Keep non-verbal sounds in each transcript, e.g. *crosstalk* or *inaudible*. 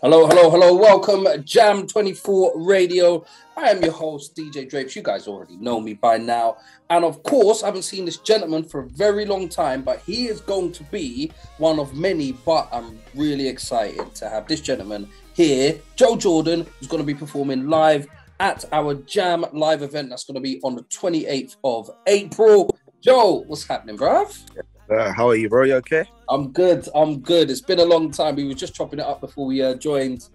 Hello, hello, hello. Welcome, Jam 24 Radio. I am your host, DJ Drapes. You guys already know me by now. And of course, I haven't seen this gentleman for a very long time, but he is going to be one of many. But I'm really excited to have this gentleman here, Jo Jordan, who's going to be performing live at our Jam live event. That's going to be on the 28th of April. Jo, what's happening, bruv? Uh, how are you, bro? You okay? I'm good. I'm good. It's been a long time. We were just chopping it up before we uh, joined,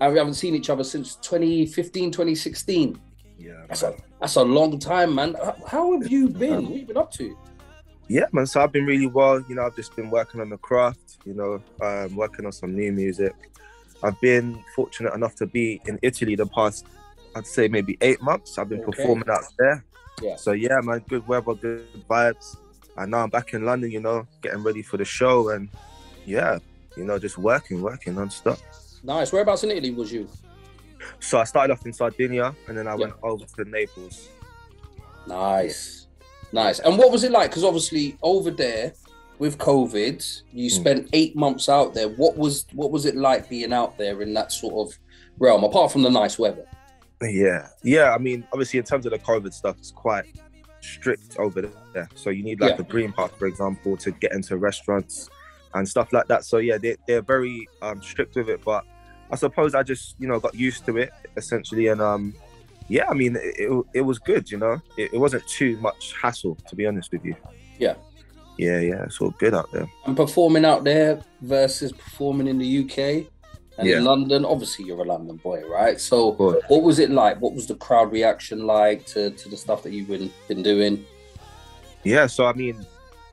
and we haven't seen each other since 2015, 2016. Yeah, That's a, that's a long time, man. How- have you been? What have you been up to? yeah, man. So I've been really well. You know, I've just been working on the craft. You know, um, working on some new music. I've been fortunate enough to be in Italy the past, I'd say maybe eight months. I've been Okay. performing out there. Yeah. So yeah, man, good weather, good vibes. And now I'm back in London. You know, getting ready for the show, and yeah, you know, just working, working non-stop. Nice. Whereabouts in Italy was you? So I started off in Sardinia, and then I Yeah. went over to Naples. Nice. Nice. And what was it like? Because obviously over there with COVID, you Hmm. spent eight months out there. What was what was it like being out there in that sort of realm, apart from the nice weather? Yeah, yeah. I mean, obviously, in terms of the COVID stuff, it's quite strict over there. So you need like Yeah. a green pass, for example, to get into restaurants and stuff like that. So yeah, they they're very um, strict with it. But I suppose I just you know got used to it essentially, and um, yeah, I mean, it, it, it was good. You know, it, it wasn't too much hassle to be honest with you. Yeah. Yeah, yeah, it's all good out there. And performing out there versus performing in the UK and Yeah. in London. Obviously, you're a London boy, right? So, course. what was it like? What was the crowd reaction like to, to the stuff that you've been been doing? Yeah, so I mean,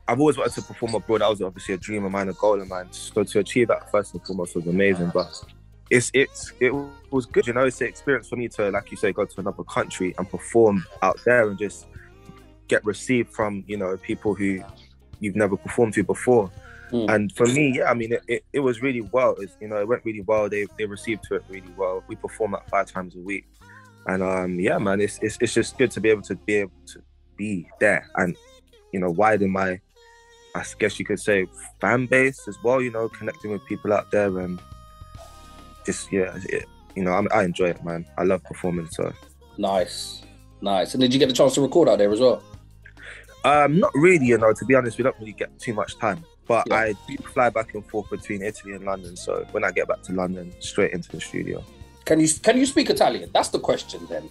I've always wanted to perform abroad. That was obviously a dream of mine, a goal of mine. So to achieve that first and foremost was amazing. But it's it's it was good, you know. It's an experience for me to, like you say, go to another country and perform out there and just get received from you know people who you've never performed to before. Mm. And for me, yeah, I mean, it, it, it was really well. It's, you know, it went really well. They they received to it really well. We perform like five times a week, and um, yeah, man, it's, it's it's just good to be able to be able to be there and you know widen my, I guess you could say, fan base as well. You know, connecting with people out there and just yeah, it, you know, I, I enjoy it, man. I love performing. So Nice, nice. And did you get a chance to record out there as well? um, not really, you know. To be honest, we don't really get too much time. But Yeah. I do fly back and forth between Italy and London. So when I get back to London, straight into the studio. Can you can you speak Italian? That's the question then.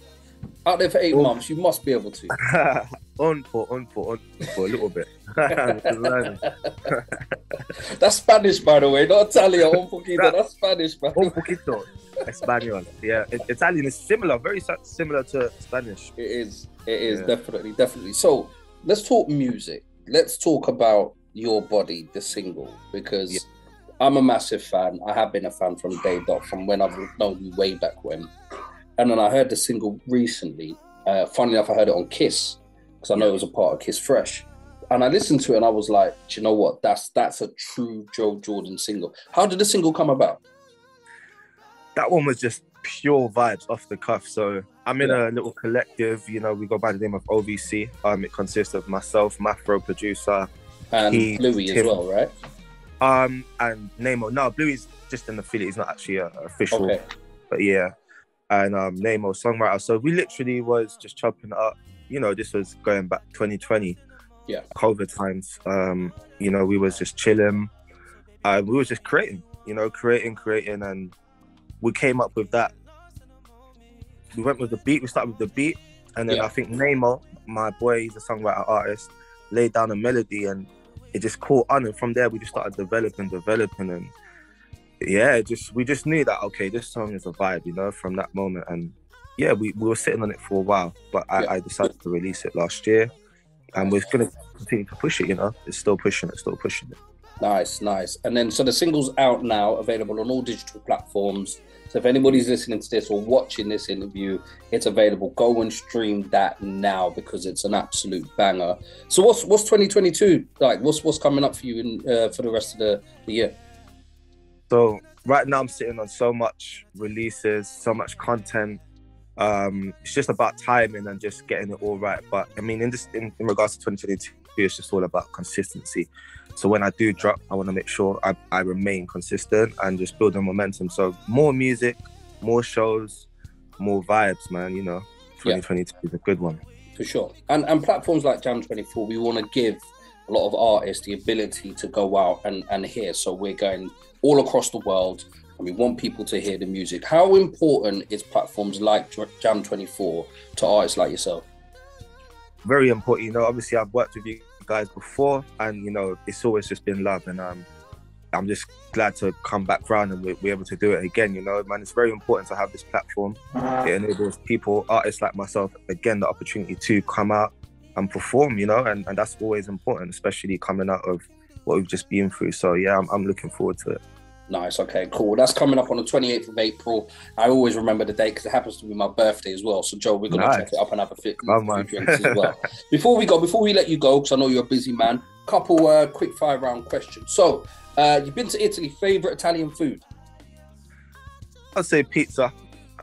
Out there for eight Oh. months, you must be able to. *laughs* on for on for on for a little bit. *laughs* Um, *laughs* that's Spanish, by the way, not Italian. Un poquito. That's Spanish, man. Un poquito español. Yeah, it- Italian is similar, very similar to Spanish. It is. It is Yeah. definitely, definitely. So let's talk music. Let's talk about your body, the single, because Yeah. I'm a massive fan. I have been a fan from day dot, from when I've known you way back when. And then I heard the single recently. Uh, funny enough, I heard it on Kiss because I know it was a part of Kiss Fresh. And I listened to it and I was like, Do you know what? That's that's a true Jo Jordan single. How did the single come about? That one was just pure vibes off the cuff. So I'm in a little collective. You know, we go by the name of OVC. Um, it consists of myself, Mafro producer, And He- Louis as well, right? um, and Nemo. No, Bluey's just an affiliate. He's not actually a, official. Okay. but yeah, and um, Nemo songwriter. So we literally was just chopping up. You know, this was going back 2020, Yeah. COVID times. Um, you know, we was just chilling. Uh, we was just creating. You know, creating, creating, and we came up with that. We went with the beat. We started with the beat, and then Yeah. I think Nemo, my boy, he's a songwriter artist, laid down a melody, and it just caught on. And from there, we just started developing, developing, and yeah, just we just knew that okay, this song is a vibe, you know, from that moment. And yeah, we, we were sitting on it for a while, but I, Yeah. I decided to release it last year, and we're gonna continue to push it. You know, it's still pushing it, still pushing it. Nice, nice. And then, so the single's out now, available on all digital platforms. So if anybody's listening to this or watching this interview, it's available. Go and stream that now because it's an absolute banger. So what's what's 2022 like? What's what's coming up for you in uh, for the rest of the, the year? So right now I'm sitting on so much releases, so much content. Um, it's just about timing and just getting it all right. But I mean, in this in, in regards to 2022, it's just all about consistency. So when I do drop, I want to make sure I, I remain consistent and just build the momentum. So more music, more shows, more vibes, man. You know, 2022 yeah. is a good one. For sure. And and platforms like Jam 24, we want to give a lot of artists the ability to go out and, and hear. So we're going all across the world and we want people to hear the music. How important is platforms like Jam 24 to artists like yourself? Very important. You know, obviously I've worked with you guys before and you know, it's always just been love and um I'm just glad to come back round and we're, we're, able to do it again. You know, man, it's very important to have this platform. It enables people, artists like myself, again, the opportunity to come out and perform. You know, and, and that's always important, especially coming out of what we've just been through. So yeah, I'm, I'm looking forward to it. Nice. Okay, cool. That's coming up on the 28th of April. I always remember the date because it happens to be my birthday as well. So, Jo, we're going nice. to check it up and have a fit drinks as well. *laughs* before we go, before we let you go, because I know you're a busy man, couple uh, quick fire round questions. So, uh, you've been to Italy. Favorite Italian food? I'd say pizza.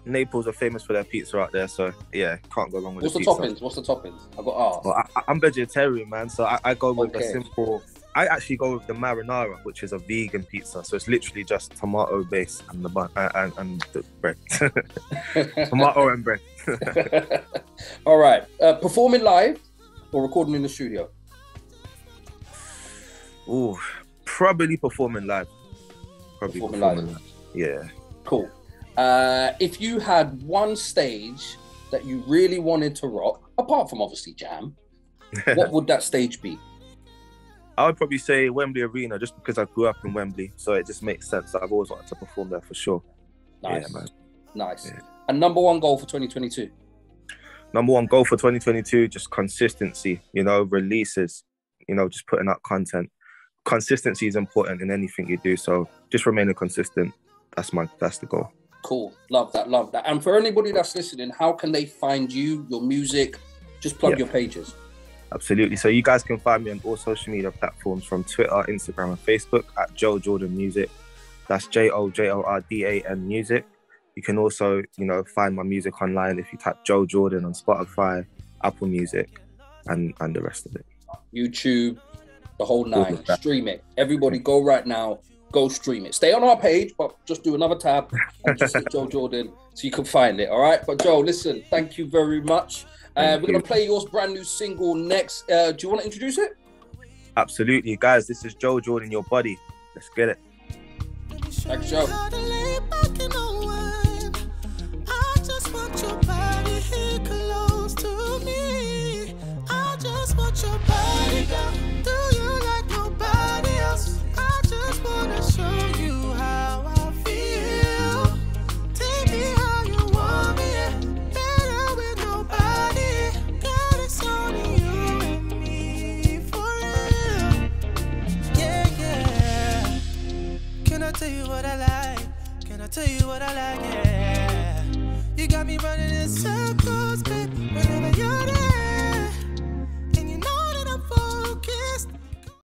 Naples are famous for their pizza out there, so yeah, can't go wrong with What's the, the toppings? What's the toppings? I've got asked. Well, I, am vegetarian, man, so I, I go with okay. a simple. I actually go with the marinara, which is a vegan pizza. So it's literally just tomato base and the bun and, and, and the bread, *laughs* tomato and bread. *laughs* All right, uh, performing live or recording in the studio? Ooh, probably performing live. Probably performing, performing live. live. Yeah. Cool. Uh, if you had one stage that you really wanted to rock, apart from obviously Jam, *laughs* what would that stage be? I would probably say Wembley Arena, just because I grew up in Wembley, so it just makes sense. I've always wanted to perform there for sure. Nice, yeah, man. Nice. Yeah. And number one goal for 2022. Number one goal for 2022, just consistency. You know, releases. You know, just putting out content consistency is important in anything you do. So just remaining consistent. That's my that's the goal. Cool. Love that. Love that. And for anybody that's listening, how can they find you, your music? Just plug yeah. your pages. Absolutely. So you guys can find me on all social media platforms from Twitter, Instagram, and Facebook at Jo Jordan Music. That's J O J O R D A N Music. You can also, you know, find my music online if you type Jo Jordan on Spotify, Apple Music, and and the rest of it. YouTube, the whole nine. Stream it. Everybody go right now. Go stream it. Stay on our page, but just do another tab and just Jo Jordan so you can find it. All right. But Jo, listen, thank you very much. Uh, we're gonna play your brand new single next. Uh, do you want to introduce it? Absolutely, guys. This is Jo Jordan, your buddy. Let's get it. Thanks, Jo. your body tell you what I like? Can I tell you what I like? Yeah. You got me running in circles, babe. Whenever you're there.